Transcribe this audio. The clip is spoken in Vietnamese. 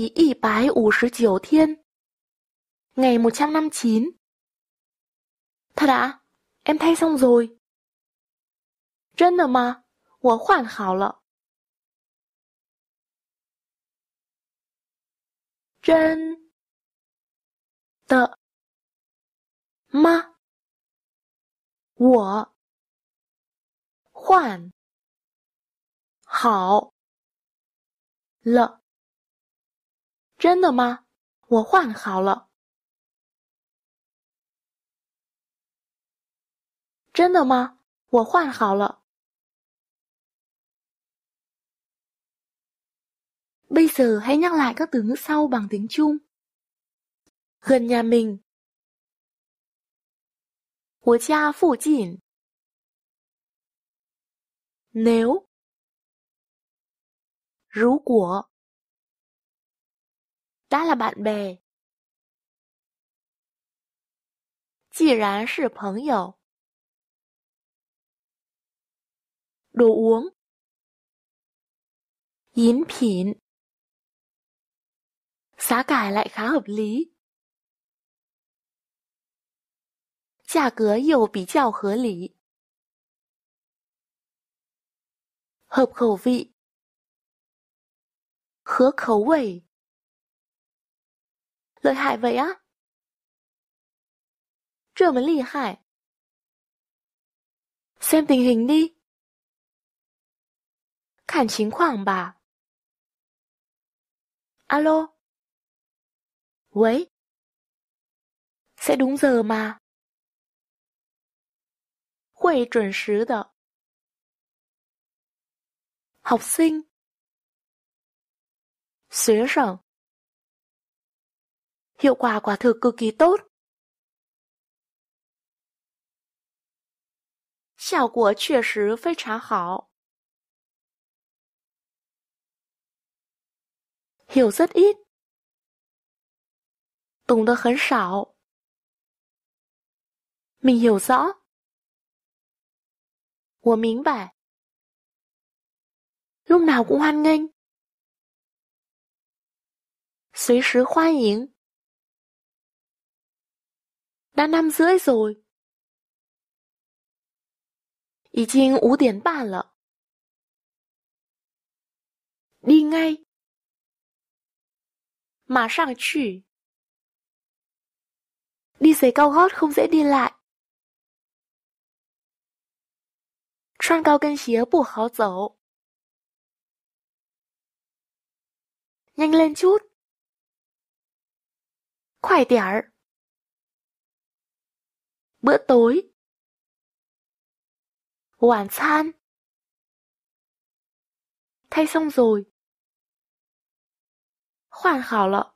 第一百五十九天. Ngày 159. Thật ạ? Em thay xong rồi. 真的吗？我换好了。真的吗？我换好了。 真的吗？我换好了。真的吗？我换好了。Bây giờ hãy nhắc lại các từ ngữ sau bằng tiếng Trung. Gần nhà mình. 我家附近。Nếu 如果 đã là bạn bè. 既然是朋友。đồ uống. Yến品. Giá cả lại khá hợp lý. 价格又比较合理。合口味，合口味。 lợi hại vậy á? Trợ mới lì hại. Xem tình hình đi. Khản chính khoảng bà. Alo. 喂. Sẽ đúng giờ mà. Quầy chuẩn sứ đợ. Học sinh. Xế sẵn hiệu quả quả thực cực kỳ tốt. 效果确实非常好。hiểu rất ít. 懂得很少。mình hiểu rõ. 我明白。lúc nào cũng hoan nghênh. 随时欢迎。 đã năm rưỡi rồi. 已经五点半了。đi ngay. 马上去。Đi giày cao gót không dễ đi lại. 穿高跟鞋不好走。nhanh lên chút. 快点儿。 bữa tối. Hoàn san. Thay xong rồi. Hoàn hảo.